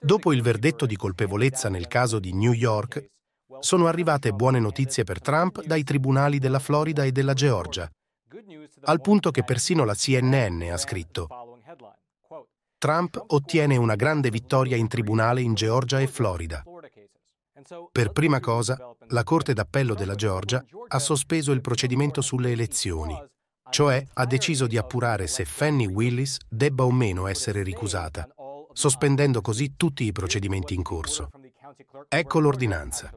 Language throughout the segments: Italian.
Dopo il verdetto di colpevolezza nel caso di New York, sono arrivate buone notizie per Trump dai tribunali della Florida e della Georgia, al punto che persino la CNN ha scritto Trump ottiene una grande vittoria in tribunale in Georgia e Florida. Per prima cosa, la Corte d'Appello della Georgia ha sospeso il procedimento sulle elezioni, cioè ha deciso di appurare se Fanny Willis debba o meno essere ricusata, sospendendo così tutti i procedimenti in corso. Ecco l'ordinanza.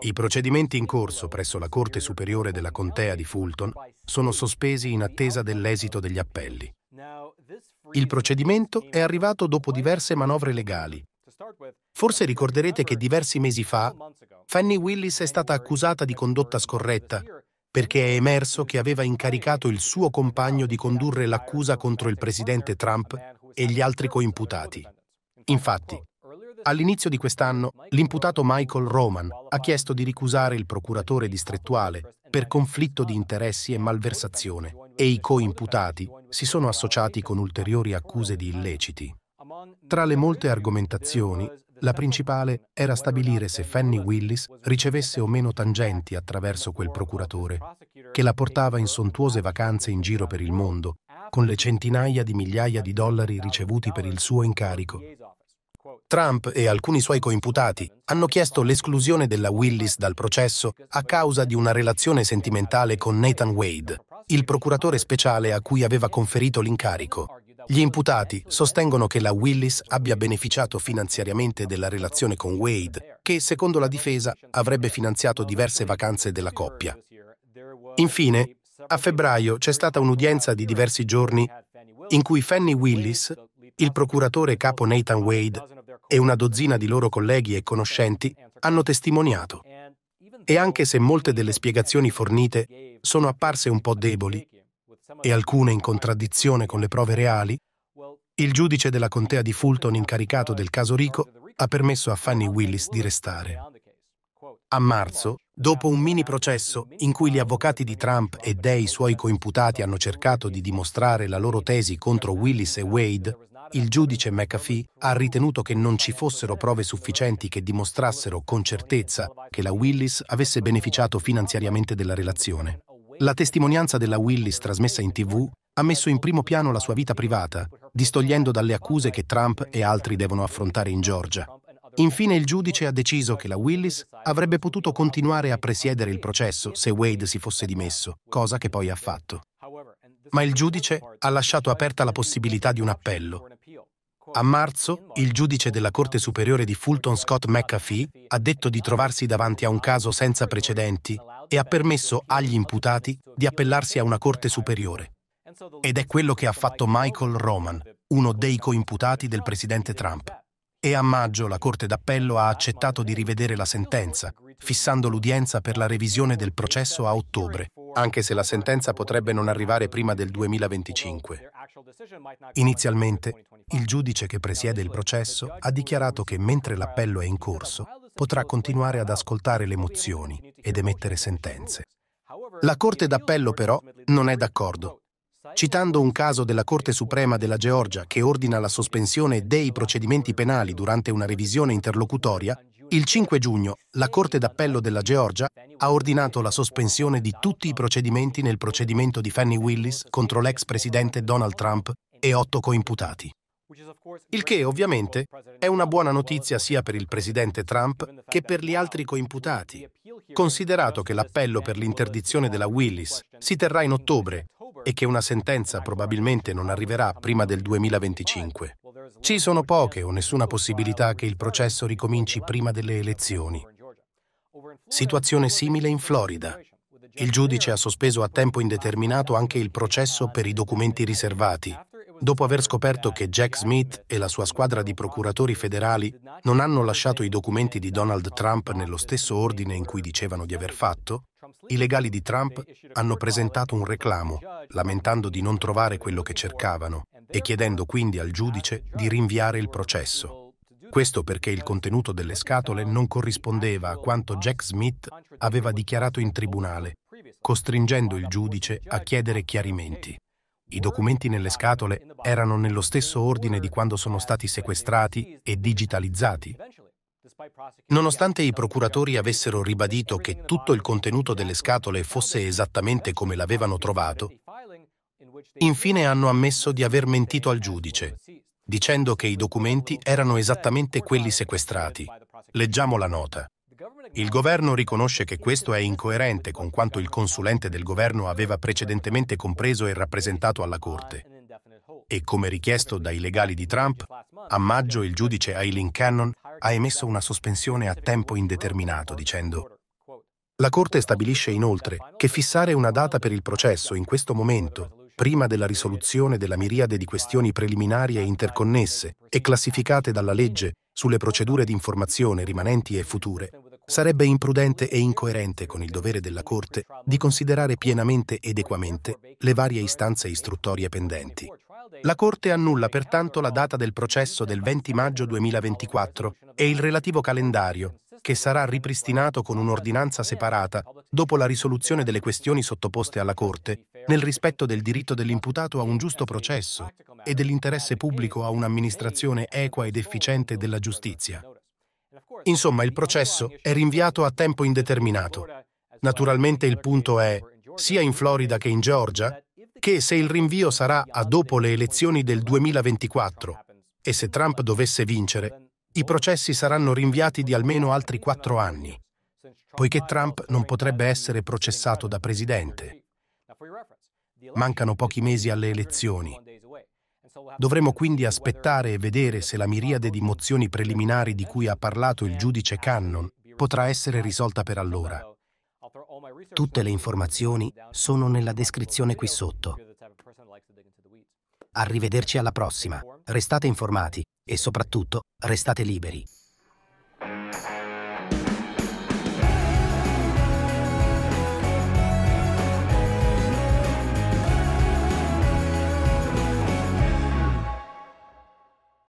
I procedimenti in corso presso la Corte Superiore della Contea di Fulton sono sospesi in attesa dell'esito degli appelli. Il procedimento è arrivato dopo diverse manovre legali. Forse ricorderete che diversi mesi fa Fanny Willis è stata accusata di condotta scorretta perché è emerso che aveva incaricato il suo compagno di condurre l'accusa contro il presidente Trump e gli altri coimputati. Infatti, All'inizio di quest'anno, l'imputato Michael Roman ha chiesto di ricusare il procuratore distrettuale per conflitto di interessi e malversazione e i coimputati si sono associati con ulteriori accuse di illeciti. Tra le molte argomentazioni, la principale era stabilire se Fanny Willis ricevesse o meno tangenti attraverso quel procuratore, che la portava in sontuose vacanze in giro per il mondo, con le centinaia di migliaia di dollari ricevuti per il suo incarico Trump e alcuni suoi coimputati hanno chiesto l'esclusione della Willis dal processo a causa di una relazione sentimentale con Nathan Wade, il procuratore speciale a cui aveva conferito l'incarico. Gli imputati sostengono che la Willis abbia beneficiato finanziariamente della relazione con Wade, che, secondo la difesa, avrebbe finanziato diverse vacanze della coppia. Infine, a febbraio c'è stata un'udienza di diversi giorni in cui Fanny Willis, il procuratore capo Nathan Wade e una dozzina di loro colleghi e conoscenti hanno testimoniato. E anche se molte delle spiegazioni fornite sono apparse un po' deboli e alcune in contraddizione con le prove reali, il giudice della contea di Fulton incaricato del caso Rico ha permesso a Fanny Willis di restare. A marzo, dopo un mini processo in cui gli avvocati di Trump e dei suoi coimputati hanno cercato di dimostrare la loro tesi contro Willis e Wade, il giudice McAfee ha ritenuto che non ci fossero prove sufficienti che dimostrassero con certezza che la Willis avesse beneficiato finanziariamente della relazione. La testimonianza della Willis trasmessa in tv ha messo in primo piano la sua vita privata, distogliendo dalle accuse che Trump e altri devono affrontare in Georgia. Infine il giudice ha deciso che la Willis avrebbe potuto continuare a presiedere il processo se Wade si fosse dimesso, cosa che poi ha fatto. Ma il giudice ha lasciato aperta la possibilità di un appello a marzo, il giudice della Corte Superiore di Fulton Scott McAfee ha detto di trovarsi davanti a un caso senza precedenti e ha permesso agli imputati di appellarsi a una Corte Superiore. Ed è quello che ha fatto Michael Roman, uno dei coimputati del presidente Trump. E a maggio la Corte d'Appello ha accettato di rivedere la sentenza, fissando l'udienza per la revisione del processo a ottobre, anche se la sentenza potrebbe non arrivare prima del 2025. Inizialmente, il giudice che presiede il processo ha dichiarato che mentre l'appello è in corso, potrà continuare ad ascoltare le mozioni ed emettere sentenze. La Corte d'Appello però non è d'accordo. Citando un caso della Corte Suprema della Georgia che ordina la sospensione dei procedimenti penali durante una revisione interlocutoria, il 5 giugno la Corte d'Appello della Georgia ha ordinato la sospensione di tutti i procedimenti nel procedimento di Fanny Willis contro l'ex presidente Donald Trump e otto coimputati. Il che ovviamente è una buona notizia sia per il presidente Trump che per gli altri coimputati, considerato che l'appello per l'interdizione della Willis si terrà in ottobre e che una sentenza probabilmente non arriverà prima del 2025. Ci sono poche o nessuna possibilità che il processo ricominci prima delle elezioni. Situazione simile in Florida. Il giudice ha sospeso a tempo indeterminato anche il processo per i documenti riservati, dopo aver scoperto che Jack Smith e la sua squadra di procuratori federali non hanno lasciato i documenti di Donald Trump nello stesso ordine in cui dicevano di aver fatto, i legali di Trump hanno presentato un reclamo, lamentando di non trovare quello che cercavano e chiedendo quindi al giudice di rinviare il processo. Questo perché il contenuto delle scatole non corrispondeva a quanto Jack Smith aveva dichiarato in tribunale, costringendo il giudice a chiedere chiarimenti. I documenti nelle scatole erano nello stesso ordine di quando sono stati sequestrati e digitalizzati. Nonostante i procuratori avessero ribadito che tutto il contenuto delle scatole fosse esattamente come l'avevano trovato, infine hanno ammesso di aver mentito al giudice, dicendo che i documenti erano esattamente quelli sequestrati. Leggiamo la nota. Il governo riconosce che questo è incoerente con quanto il consulente del governo aveva precedentemente compreso e rappresentato alla Corte. E come richiesto dai legali di Trump, a maggio il giudice Eileen Cannon ha emesso una sospensione a tempo indeterminato dicendo La Corte stabilisce inoltre che fissare una data per il processo in questo momento, prima della risoluzione della miriade di questioni preliminari e interconnesse e classificate dalla legge sulle procedure di informazione rimanenti e future, sarebbe imprudente e incoerente con il dovere della Corte di considerare pienamente ed equamente le varie istanze istruttorie pendenti. La Corte annulla pertanto la data del processo del 20 maggio 2024 e il relativo calendario, che sarà ripristinato con un'ordinanza separata dopo la risoluzione delle questioni sottoposte alla Corte, nel rispetto del diritto dell'imputato a un giusto processo e dell'interesse pubblico a un'amministrazione equa ed efficiente della giustizia. Insomma, il processo è rinviato a tempo indeterminato. Naturalmente il punto è, sia in Florida che in Georgia, che se il rinvio sarà a dopo le elezioni del 2024 e se Trump dovesse vincere, i processi saranno rinviati di almeno altri quattro anni, poiché Trump non potrebbe essere processato da presidente. Mancano pochi mesi alle elezioni Dovremo quindi aspettare e vedere se la miriade di mozioni preliminari di cui ha parlato il giudice Cannon potrà essere risolta per allora. Tutte le informazioni sono nella descrizione qui sotto. Arrivederci alla prossima. Restate informati e soprattutto restate liberi.